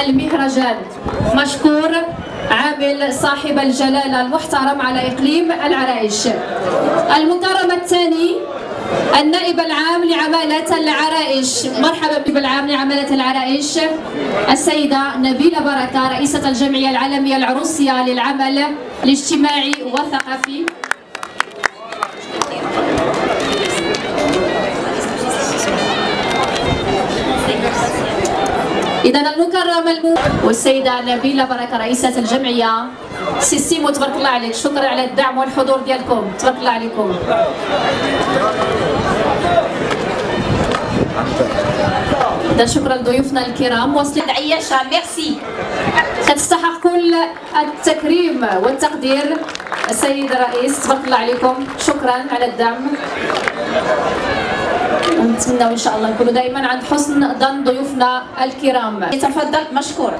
المهرجان. مشكور عامل صاحب الجلالة المحترم على إقليم العرائش. المكرم الثاني النائب العام لعمالة العرائش. مرحبا بك العام لعمالة العرائش. السيدة نبيلة بركة رئيسة الجمعية العالمية العروسية للعمل الاجتماعي والثقافي. إذا المكرم الم... والسيدة نبيلة بركة رئيسة الجمعية سيسيمو تبارك الله عليك. شكرا على الدعم والحضور ديالكم. تبارك الله عليكم. إذا شكرا لضيوفنا الكرام. وصلت عياشة ميرسي. كتستحق كل التكريم والتقدير. السيد الرئيس تبارك الله عليكم. شكرا على الدعم. ونتمنى إن شاء الله نكونوا دائما عند حسن ظن ضيوفنا الكرام. تفضل مشكور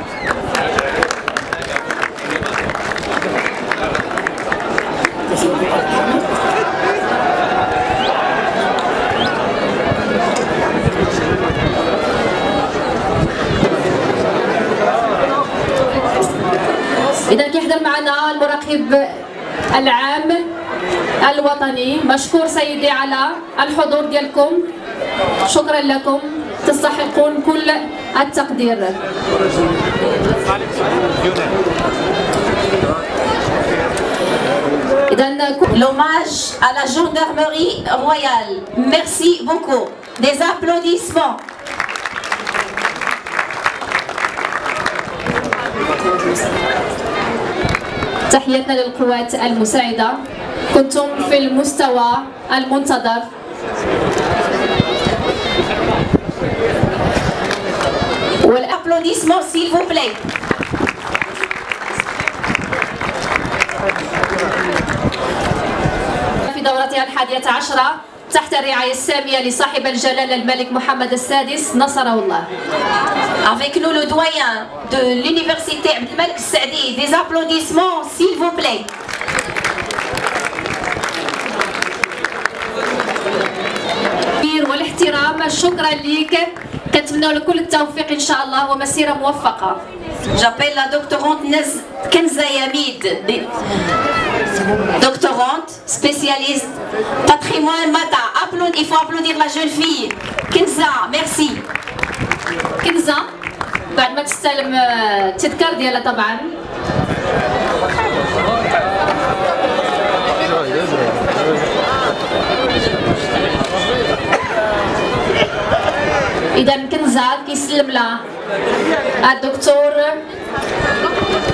اذا كيحضر معنا المراقب العام الوطني مشكور سيدي على الحضور ديالكم. شكرا لكم تستحقون كل التقدير L'hommage à la gendarmerie royale. Merci beaucoup. Des applaudissements. تحياتنا للقوات المساعدة كنتم في المستوى المنتظر و l'applaudissement s'il vous plaît في دورتها الحادية عشرة تحت الرعاية السامية لصاحب الجلالة الملك محمد السادس نصره الله. Avec nous le doyen de l'université الملك السعدي des applaudissements s'il vous plaît. والاحترام. شكرا ليك. كنتمنى لك كل التوفيق إن شاء الله ومسيرة موفقة. j'appelle la doctorante نز كنزه يميد doctorante spécialiste patrimoine ماتا applaudis il faut applaudir la jeune كنزه ميرسي كنزه بعد ما تستلم آه، التذكار ديالها طبعا. كنزه كيسلم لها الدكتور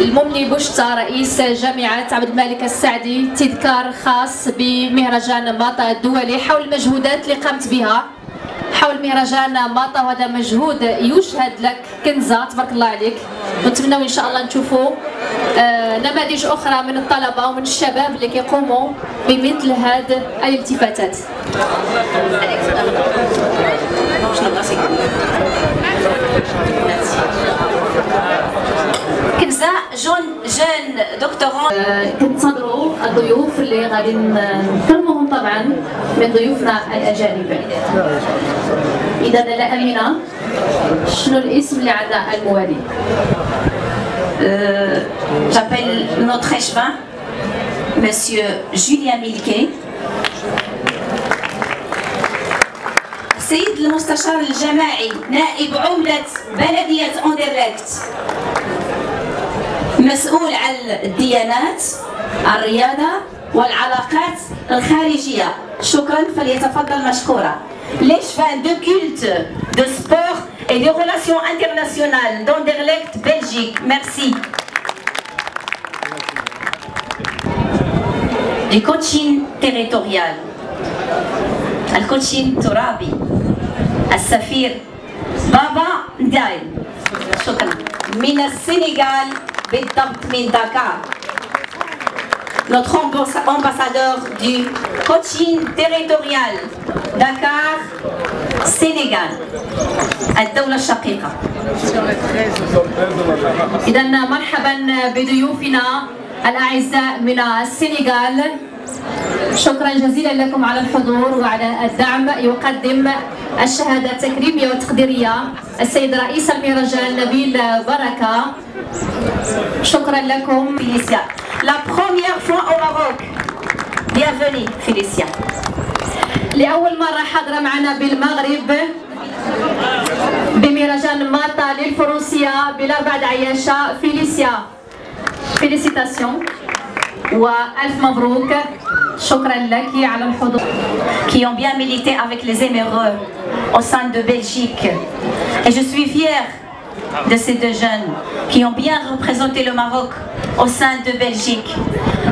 الممني بوشتا رئيس جامعة عبد الملك السعدي تذكار خاص بمهرجان ماطا الدولي حول المجهودات اللي قامت بها حول مهرجان ماطا وهذا مجهود يشهد لك كنزة تبارك الله عليك نتمنى ان شاء الله نشوفوا نماذج أخرى من الطلبه ومن الشباب اللي كيقوموا بمثل هذه الالتفاتات كنزة جون جون دكتورون كنتظروا الضيوف اللي غادي نكرمهم طبعا من ضيوفنا الأجانب. اذا لا أمينة شنو الاسم اللي عندنا الموالي Euh, J'appelle notre échevin, Monsieur Julien Milquet. المستشار الجماعي نائب عمدة بلدية أندرلكت مسؤول عن الديانات الرياضة والعلاقات الخارجية شكرا فليتفضل مشكورا l'échevin de culte, de sport et de relations internationales d'Anderlecht, Belgique. Merci. Coaching territorial. الكوتشين ترابي السفير بابا ندايل شكرا. من السنغال بالضبط من دكار notre ambassadeur du coaching territorial Dakar Sénégal. الدولة الشقيقة. إذا مرحبا بضيوفنا الأعزاء من السنغال. شكرا جزيلا لكم على الحضور وعلى الدعم يقدم الشهادة التكريمية والتقديرية السيد رئيس المهرجان نبيل بركة شكرا لكم Félicia. La première fois au Maroc. Bienvenue, Félicia. لأول مرة حاضرة معنا بالمغرب بمهرجان ماتا للفروسية بالأربعاء عياشة فيليسيا félicitations وألف مبروك qui ont bien milité avec les éméreux au sein de Belgique. Et je suis fière de ces deux jeunes qui ont bien représenté le Maroc au sein de Belgique.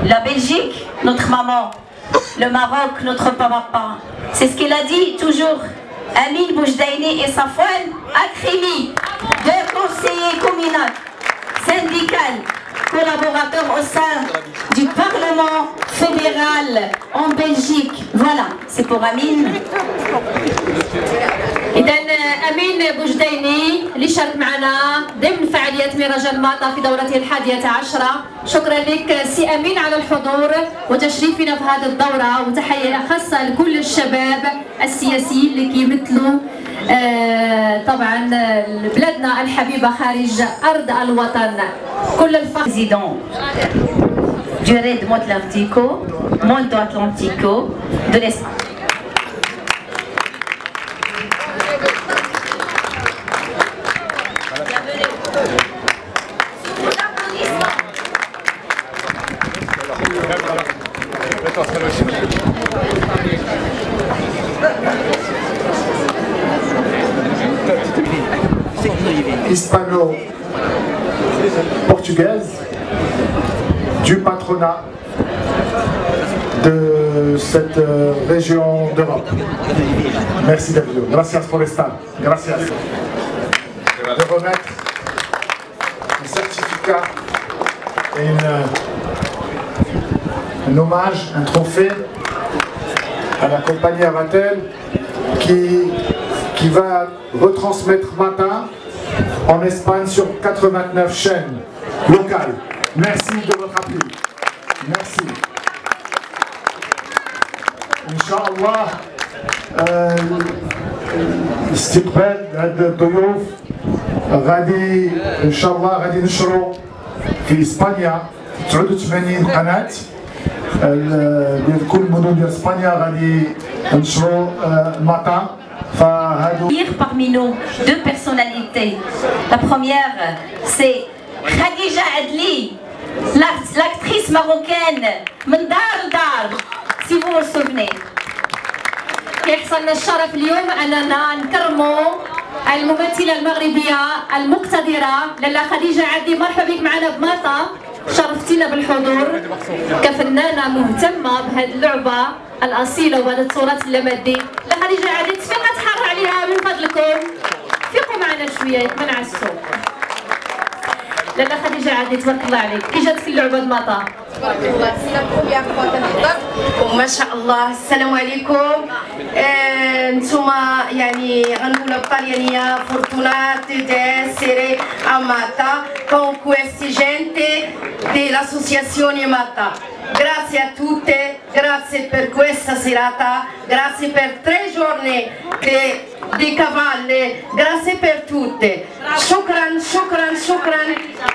La Belgique, notre maman. Le Maroc, notre papa. C'est ce qu'il a dit toujours Amine Boujdaini et Safwan Akrimi, deux conseillers communaux, syndicales, collaborateurs au sein du Parlement fédéral en Belgique. Voilà, c'est pour Amin. إذا أمين بوجديني اللي شارك معنا ضمن فعاليات مهرجان ماطا في دورته الحادية عشرة شكرا لك سي أمين على الحضور وتشريفنا في هذه الدورة وتحية خاصة لكل الشباب السياسيين اللي كيمثلوا آه، طبعا بلادنا الحبيبة خارج أرض الوطن. كل الفخر. دو جريد موت لارتيكو مونتو اتلانتيكو دو hispano-portugaise du patronat de cette euh, région d'Europe. Merci David. Gracias por estar. Gracias. De remettre un certificat et euh, un hommage, un trophée à la compagnie Avatel qui, qui va retransmettre matin en Espagne sur 89 chaînes locales. Merci de votre appui. Merci. Inch'Allah, euh, استقبال هاد الضيوف غادي ان شاء الله غادي نشروا في اسبانيا 89 قناه ال- ديال كل المدن ديال اسبانيا غادي نشروا آه، مطعم فهادو Lire parmi nous deux personnalités. La première, c'est Khadija Adli, l'act- l'actrice marocaine Mendar Dar, si vous vous souvenez. يحصلنا الشرف اليوم اننا نكرموا الممثله المغربيه المقتدره لاله خديجه عدي مرحبا بك معنا بماطا شرفتينا بالحضور كفنانه مهتمه بهذه اللعبه الاصيله وبهذا التراث اللامادي لا خديجه عدي عليها من فضلكم فيقوا معنا شوية ما نعسوا لاله خديجة عدي تبارك الله عليك. كي جاتك اللعبة الماطا. تبارك الله سي لا بروميير فوا كنحضر وما شاء الله السلام عليكم. آه، نتوما يعني غنقولها بالطليانيه فورتونات دي essere amata con questi gente dell'associazione Mata Grazie a tutte, grazie per questa serata, grazie per tre giorni di, di cavalli, grazie per tutte. شكرا شكرا شكرا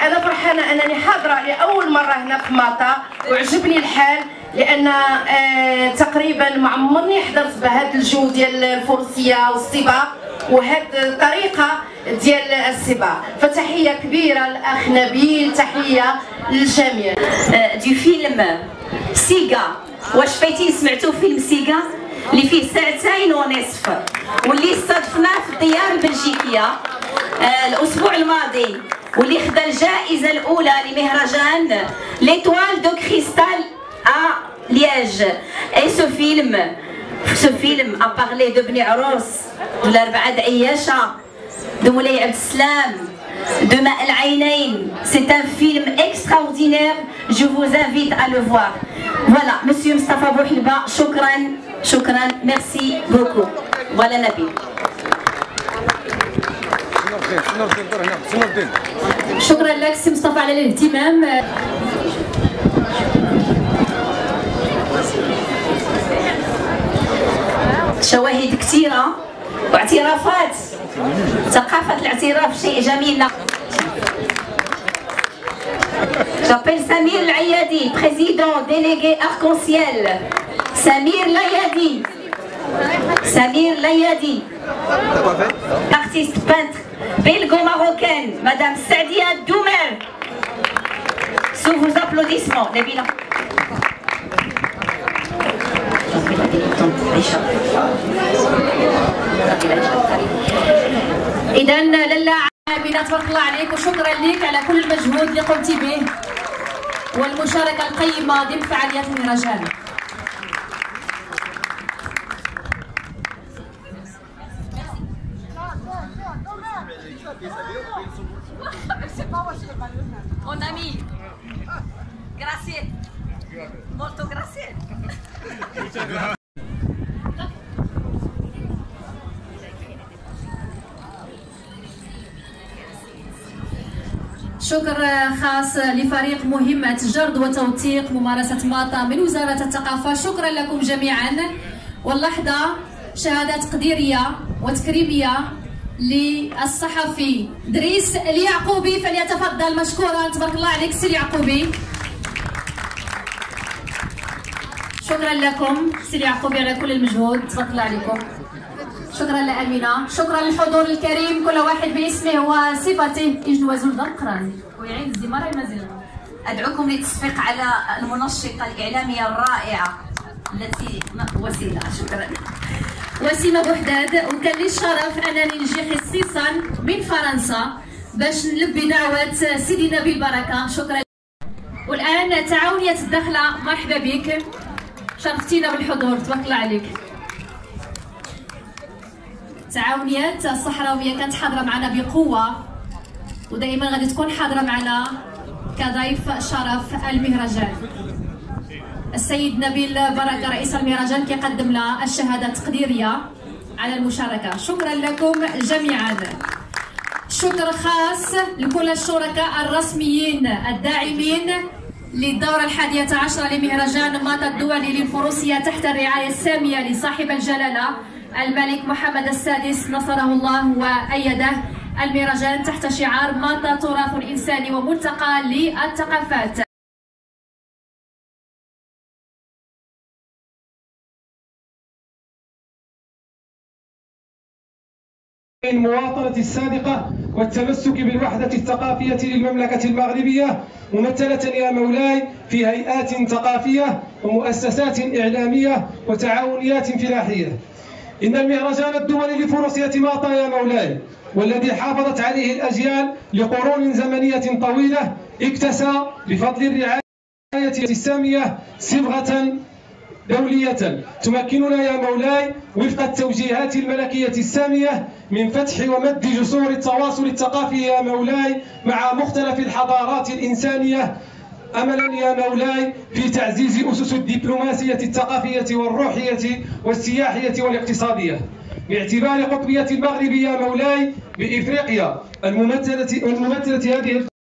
انا فرحانه انني حاضره لاول مره هنا في ماطا وعجبني الحال لأن آه تقريبا ما عمرني حضرت بهذا الجو ديال الفروسيه والسباق وهاد الطريقة ديال السباق فتحية كبيرة للأخ نبيل تحية للجميع. آه، du film سيغا. واش فايتين سمعتوا فيلم سيغا اللي فيه ساعتين ونصف. واللي استضفناه في الديار البلجيكية آه، الأسبوع الماضي. واللي خدا الجائزة الأولى لمهرجان l'Étoile de Cristal ا لياج اي سو فيلم ce film a parlé de بني عروس de الأربعة عياشة de مولاي عبد السلام de ماء العينين c'est un film extraordinaire je vous invite à le voir voilà monsieur Mustafa Bouhilba شكرا شكرا merci beaucoup voilà Nabil شكرا لك سي مصطفى على الاهتمام كثيره واعترافات ثقافه الاعتراف شيء جميل J'appelle Samir Layadi, président délégué arc-en-ciel. Samir Layadi. Samir Layadi. Artiste peintre belgo-marocaine, Madame Sadia Doumer. Sous vos applaudissements, Nabila. اذا لاله عامله تبارك الله عليك وشكرا لك على كل المجهود اللي قمتي به والمشاركة القيمة ضمن فعاليات المهرجان Mon ami. Grazie. Molto شكر خاص لفريق مهمة جرد وتوثيق ممارسة ماطا من وزارة الثقافة. شكرا لكم جميعا. واللحظة شهادة تقديرية وتكريمية للصحفي دريس اليعقوبي. فليتفضل مشكورا. تبارك الله عليك سي اليعقوبي شكرا لكم سي اليعقوبي على كل المجهود. تبارك الله عليكم. شكرا لأمينة. شكرا للحضور الكريم. كل واحد باسمه وصفته. يجوز القران ويعيد الزمارة المزيد أدعوكم للتصفيق على المنشطة الإعلامية الرائعة التي وسيلة. شكرا. وسيمة بوحداد. وكان لي الشرف أنني نجي خصيصا من فرنسا باش نلبي دعوة سيدي نبيل بركة. شكرا. والآن تعاونية الدخلة. مرحبا بك. شرفتينا بالحضور. تبارك الله عليك. تعاونيات الصحراوية كانت حاضرة معنا بقوة ودائما غادي تكون حاضرة معنا كضيف شرف المهرجان. السيد نبيل بركة رئيس المهرجان كيقدم لنا الشهادة التقديرية على المشاركة. شكرا لكم جميعا. شكر خاص لكل الشركاء الرسميين الداعمين للدورة الحادية عشرة لمهرجان ماتا الدولي للفروسية تحت الرعاية السامية لصاحب الجلالة الملك محمد السادس نصره الله وأيده. المهرجان تحت شعار ماتا تراث إنساني وملتقى للثقافات المواطنة الصادقة والتمسك بالوحدة الثقافية للمملكة المغربية ممثلة يا مولاي في هيئات ثقافية ومؤسسات إعلامية وتعاونيات فلاحية إن المهرجان الدولي لفروسية ماطا يا مولاي والذي حافظت عليه الأجيال لقرون زمنية طويلة اكتسى بفضل الرعاية السامية صبغة دولية. تمكننا يا مولاي وفق التوجيهات الملكية السامية من فتح ومد جسور التواصل الثقافي يا مولاي مع مختلف الحضارات الإنسانية أملا يا مولاي في تعزيز أسس الدبلوماسية الثقافية والروحية والسياحية والاقتصادية. باعتبار قطبيه المغرب يا مولاي بإفريقيا الممثله الممثلة هذه